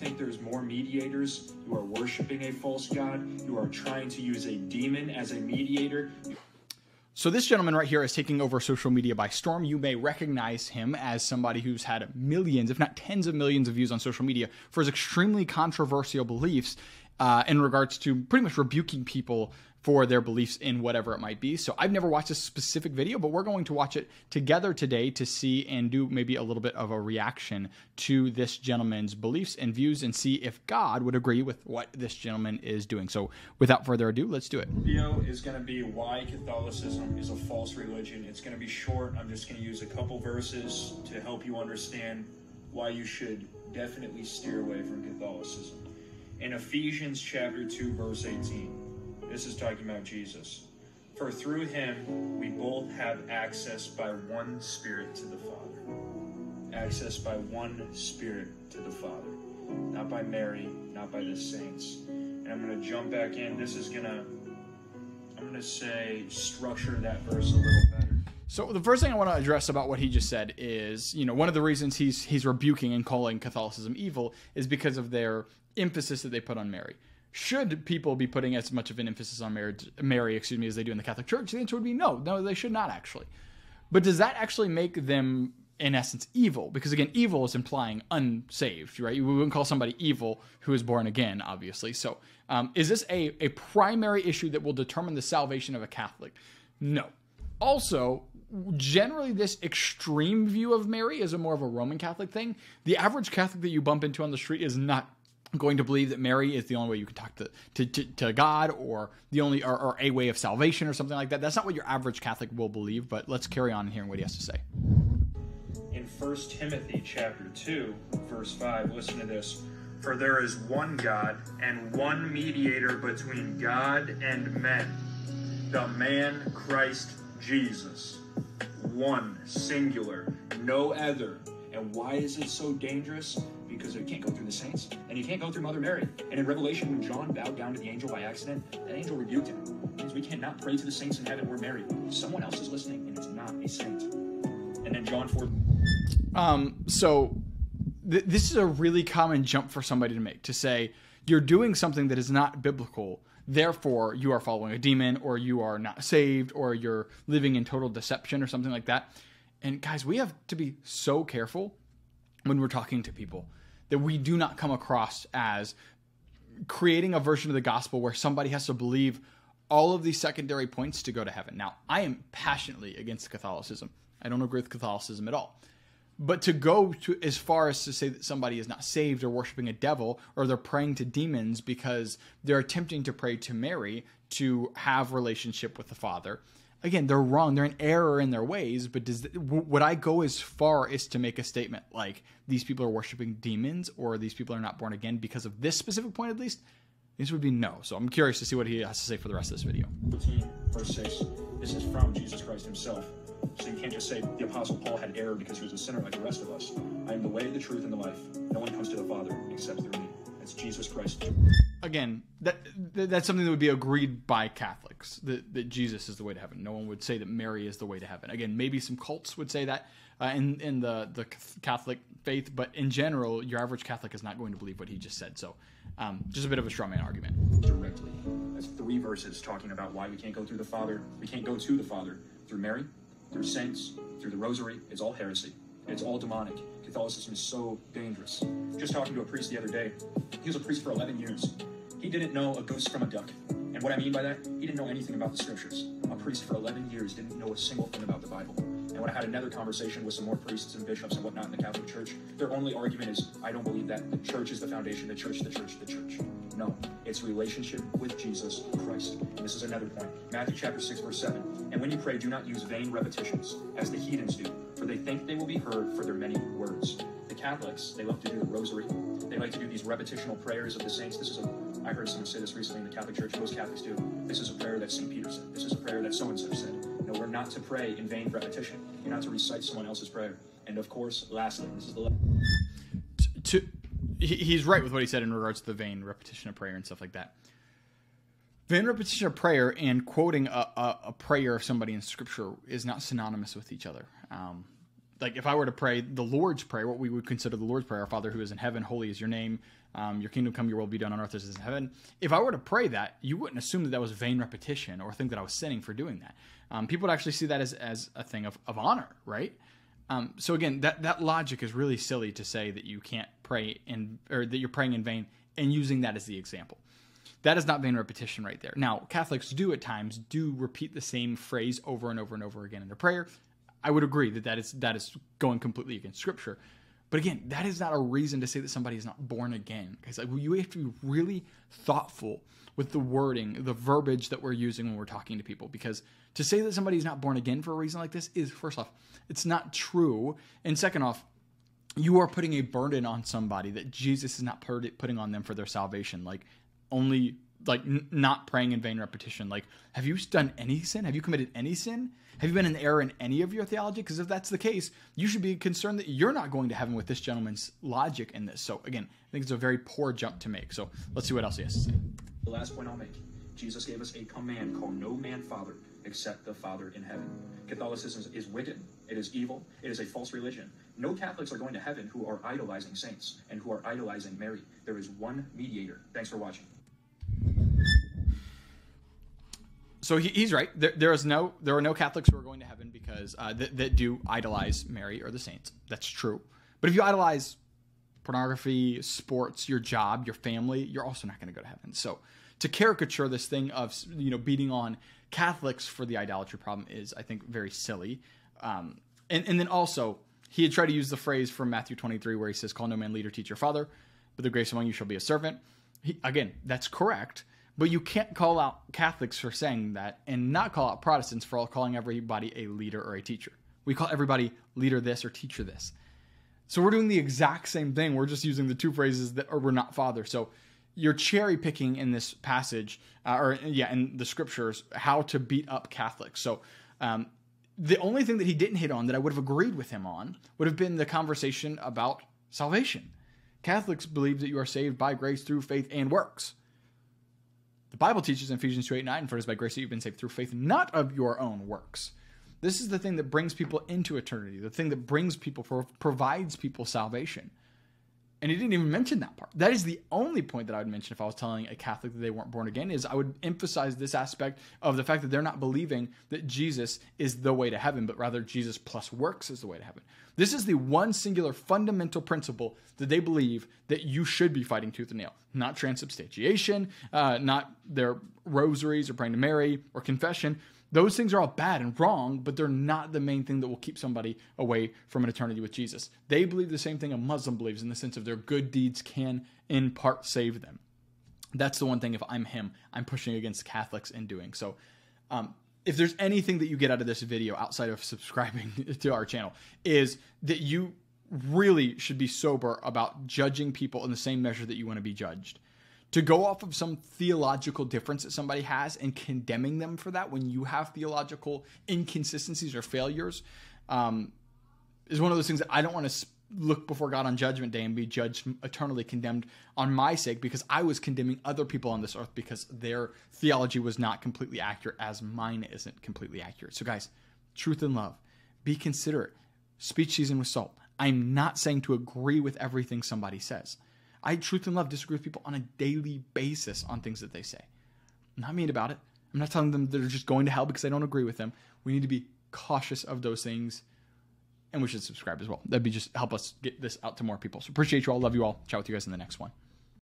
think there's more mediators who are worshiping a false god, who are trying to use a demon as a mediator. So this gentleman right here is taking over social media by storm. You may recognize him as somebody who's had millions, if not tens of millions of views on social media for his extremely controversial beliefs uh, in regards to pretty much rebuking people for their beliefs in whatever it might be. So I've never watched a specific video, but we're going to watch it together today to see and do maybe a little bit of a reaction to this gentleman's beliefs and views and see if God would agree with what this gentleman is doing. So without further ado, let's do it. Video is going to be why Catholicism is a false religion. It's going to be short. I'm just going to use a couple verses to help you understand why you should definitely steer away from Catholicism. In Ephesians chapter 2 verse 18, this is talking about Jesus. For through him we both have access by one Spirit to the Father. Access by one Spirit to the Father. Not by Mary, not by the saints. And I'm going to jump back in. This is going to, I'm going to say, structure that verse a little better. So the first thing I want to address about what he just said is, you know, one of the reasons he's he's rebuking and calling Catholicism evil is because of their emphasis that they put on Mary should people be putting as much of an emphasis on marriage, Mary, excuse me, as they do in the Catholic Church? The answer would be no. No, they should not actually. But does that actually make them, in essence, evil? Because again, evil is implying unsaved, right? We wouldn't call somebody evil who is born again, obviously. So, um, is this a, a primary issue that will determine the salvation of a Catholic? No. Also, generally this extreme view of Mary is a more of a Roman Catholic thing. The average Catholic that you bump into on the street is not going to believe that Mary is the only way you can talk to, to, to, to God or the only or, or, a way of salvation or something like that. That's not what your average Catholic will believe, but let's carry on hearing what he has to say. In 1 Timothy chapter 2, verse 5, listen to this. For there is one God and one mediator between God and men, the man Christ Jesus. One, singular, no other. And why is it so dangerous? because you can't go through the saints and you can't go through Mother Mary. And in Revelation, when John bowed down to the angel by accident, that angel rebuked him. Because we cannot pray to the saints in heaven or Mary. Someone else is listening, and it's not a saint. And then John 4. Um, so th- this is a really common jump for somebody to make to say you're doing something that is not biblical therefore you are following a demon or you are not saved or you're living in total deception or something like that and guys we have to be so careful when we're talking to people that we do not come across as creating a version of the gospel where somebody has to believe all of these secondary points to go to heaven. Now, I am passionately against Catholicism. I don't agree with Catholicism at all. But to go to as far as to say that somebody is not saved or worshiping a devil or they're praying to demons because they're attempting to pray to Mary to have relationship with the Father again, they're wrong. They're in error in their ways. But does would I go as far as to make a statement like these people are worshiping demons or these people are not born again because of this specific point at least? This would be no. So I'm curious to see what he has to say for the rest of this video. 14, verse 6. This is from Jesus Christ himself. So you can't just say the Apostle Paul had error because he was a sinner like the rest of us. I am the way, the truth, and the life. No one comes to the Father except through me. It's Jesus Christ. Again, that that's something that would be agreed by Catholics that, that Jesus is the way to heaven. No one would say that Mary is the way to heaven. Again, maybe some cults would say that uh, in in the the Catholic faith, but in general, your average Catholic is not going to believe what he just said. So, um, just a bit of a straw man argument. Directly, that's three verses talking about why we can't go through the Father. We can't go to the Father through Mary, through saints, through the Rosary. It's all heresy. It's all demonic. Catholicism is so dangerous. Just talking to a priest the other day, he was a priest for 11 years. He didn't know a goose from a duck. And what I mean by that, he didn't know anything about the scriptures. A priest for 11 years didn't know a single thing about the Bible. And when I had another conversation with some more priests and bishops and whatnot in the Catholic Church, their only argument is, I don't believe that. The church is the foundation, the church, the church, the church. No, it's relationship with Jesus Christ. And this is another point. Matthew chapter 6, verse 7. And when you pray, do not use vain repetitions, as the heathens do, for they think they will be heard for their many words. The Catholics, they love to do the rosary. They like to do these repetitional prayers of the saints. This is a, I heard someone say this recently in the Catholic Church, most Catholics do. This is a prayer that St. Peter said. This is a prayer that so-and-so said. We're not to pray in vain repetition. You're not to recite someone else's prayer. And of course, lastly, this is the... To, he's right with what he said in regards to the vain repetition of prayer and stuff like that. Vain repetition of prayer and quoting a, a, a prayer of somebody in Scripture is not synonymous with each other. Um, like if I were to pray the Lord's Prayer, what we would consider the Lord's Prayer, Our Father who is in heaven, holy is your name, um, your kingdom come, your will be done on earth as it is in heaven. If I were to pray that, you wouldn't assume that that was vain repetition or think that I was sinning for doing that. Um, people would actually see that as, as a thing of, of honor, right? Um, so again, that, that logic is really silly to say that you can't pray in, or that you're praying in vain and using that as the example. That is not vain repetition right there. Now, Catholics do at times do repeat the same phrase over and over and over again in a prayer. I would agree that that is that is going completely against Scripture. But again, that is not a reason to say that somebody is not born again. Because like you have to be really thoughtful with the wording, the verbiage that we're using when we're talking to people. Because to say that somebody is not born again for a reason like this is first off, it's not true, and second off, you are putting a burden on somebody that Jesus is not putting on them for their salvation. Like only like n- not praying in vain repetition. Like, have you done any sin? Have you committed any sin? Have you been in error in any of your theology? Because if that's the case, you should be concerned that you're not going to heaven with this gentleman's logic in this. So again, I think it's a very poor jump to make. So let's see what else he has to say. The last point I'll make: Jesus gave us a command called "No man father except the Father in heaven." Catholicism is wicked. It is evil. It is a false religion. No Catholics are going to heaven who are idolizing saints and who are idolizing Mary. There is one mediator. Thanks for watching. So he, he's right. There, there is no there are no Catholics who are going to heaven because uh, that, that do idolize Mary or the saints. That's true. But if you idolize pornography, sports, your job, your family, you're also not going to go to heaven. So to caricature this thing of you know beating on Catholics for the idolatry problem is, I think, very silly. Um, and, and then also he had tried to use the phrase from Matthew 23 where he says, "Call no man leader, teach your father, but the grace among you shall be a servant." He, again, that's correct. But you can't call out Catholics for saying that and not call out Protestants for all calling everybody a leader or a teacher. We call everybody leader this or teacher this. So we're doing the exact same thing. We're just using the two phrases that are we're not father. So you're cherry picking in this passage, uh, or yeah, in the scriptures, how to beat up Catholics. So um, the only thing that he didn't hit on that I would have agreed with him on would have been the conversation about salvation. Catholics believe that you are saved by grace through faith and works. The Bible teaches in Ephesians 2 8 9, for it is by grace that you've been saved through faith, not of your own works. This is the thing that brings people into eternity, the thing that brings people, provides people salvation. And he didn't even mention that part. That is the only point that I would mention if I was telling a Catholic that they weren't born again is I would emphasize this aspect of the fact that they're not believing that Jesus is the way to heaven, but rather Jesus plus works is the way to heaven. This is the one singular fundamental principle that they believe that you should be fighting tooth and nail. Not transubstantiation, uh, not their rosaries or praying to Mary or confession, those things are all bad and wrong, but they're not the main thing that will keep somebody away from an eternity with Jesus. They believe the same thing a Muslim believes in the sense of their good deeds can, in part, save them. That's the one thing, if I'm him, I'm pushing against Catholics in doing. So, um, if there's anything that you get out of this video outside of subscribing to our channel, is that you really should be sober about judging people in the same measure that you want to be judged to go off of some theological difference that somebody has and condemning them for that when you have theological inconsistencies or failures um, is one of those things that I don't want to look before God on judgment day and be judged eternally condemned on my sake because I was condemning other people on this earth because their theology was not completely accurate as mine isn't completely accurate. So guys, truth and love, be considerate. Speech season with salt. I'm not saying to agree with everything somebody says. I truth and love disagree with people on a daily basis on things that they say. I'm not mean about it. I'm not telling them they're just going to hell because I don't agree with them. We need to be cautious of those things. And we should subscribe as well. That'd be just help us get this out to more people. So appreciate you all. Love you all. Chat with you guys in the next one.